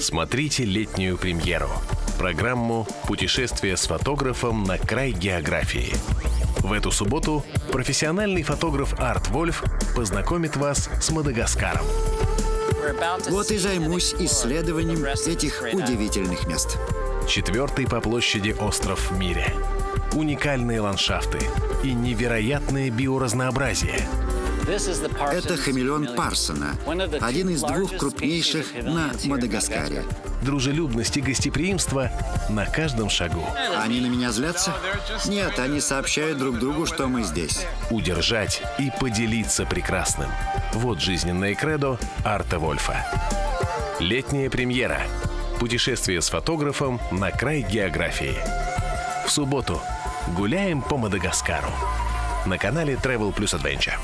Смотрите летнюю премьеру. Программу «Путешествие с фотографом на край географии». В эту субботу профессиональный фотограф Арт Вольф познакомит вас с Мадагаскаром. Вот и займусь исследованием этих удивительных мест. Четвертый по площади остров в мире. Уникальные ландшафты и невероятное биоразнообразие. Это хамелеон Парсона, один из двух крупнейших на Мадагаскаре. Дружелюбность и гостеприимство на каждом шагу. Они на меня злятся? Нет, они сообщают друг другу, что мы здесь. Удержать и поделиться прекрасным. Вот жизненное кредо Арта Вольфа. Летняя премьера. Путешествие с фотографом на край географии. В субботу гуляем по Мадагаскару. На канале Travel Plus Adventure.